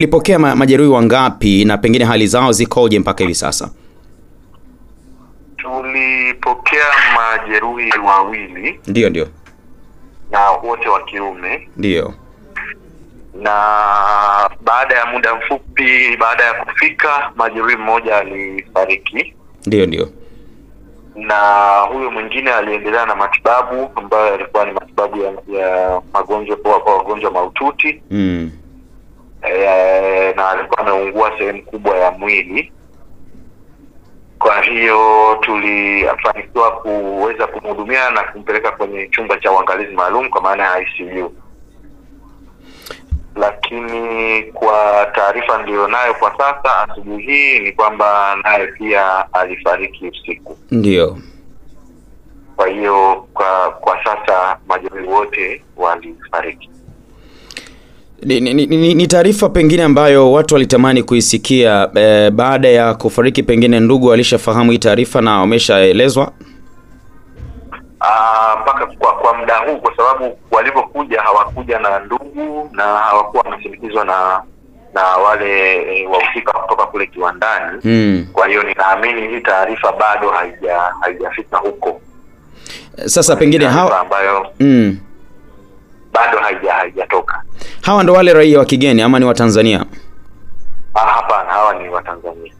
Ulipokea ma majeruhi wangapi na pengine hali zao zikoje mpaka hivi sasa? Tulipokea majeruhi wawili Ndio, ndio, na wote wa kiume, ndio. na baada ya muda mfupi baada ya kufika, majeruhi mmoja alifariki Ndio, ndio. na huyo mwingine aliendelea na matibabu ambayo yalikuwa ni matibabu ya, ya magonjwa kwa kwa wagonjwa maututi Mm. Na alikuwa ameungua sehemu kubwa ya mwili. Kwa hiyo tulifanikiwa kuweza kumhudumia na kumpeleka kwenye chumba cha uangalizi maalum kwa maana ya ICU, lakini kwa taarifa niliyonayo kwa sasa asubuhi hii ni kwamba naye pia alifariki usiku. Ndio. Kwa hiyo kwa kwa sasa majeruhi wote walifariki. Ni, ni, ni, ni taarifa pengine ambayo watu walitamani kuisikia eh, baada ya kufariki, pengine ndugu walishafahamu hii taarifa na wameshaelezwa. Ah, mpaka kwa kwa muda huu, kwa sababu walivyokuja hawakuja na ndugu na hawakuwa wamesindikizwa na na wale e, wahusika kutoka kule kiwandani. Mm. Kwa hiyo ninaamini hii taarifa bado haija haijafika huko. Sasa pengine hawa ambayo mm. bado haija haijatoka. Hawa ndo wale raia wa kigeni ama ni Watanzania? Ah, hapana, hawa ni Watanzania.